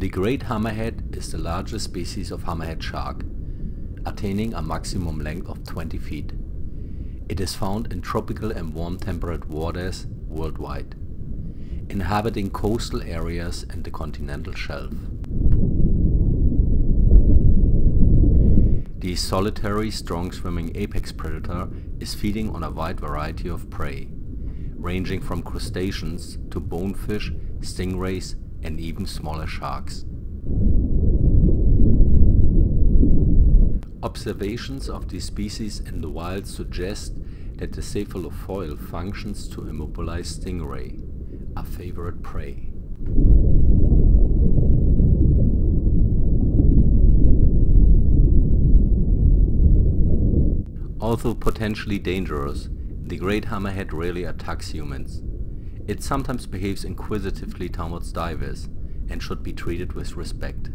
The great hammerhead is the largest species of hammerhead shark, attaining a maximum length of 20 feet. It is found in tropical and warm temperate waters worldwide, inhabiting coastal areas and the continental shelf. The solitary, strong-swimming apex predator is feeding on a wide variety of prey, ranging from crustaceans to bonefish, stingrays and even smaller sharks. Observations of these species in the wild suggest that the cephalofoil functions to immobilize stingray, a favorite prey. Although potentially dangerous, the great hammerhead rarely attacks humans. It sometimes behaves inquisitively towards divers and should be treated with respect.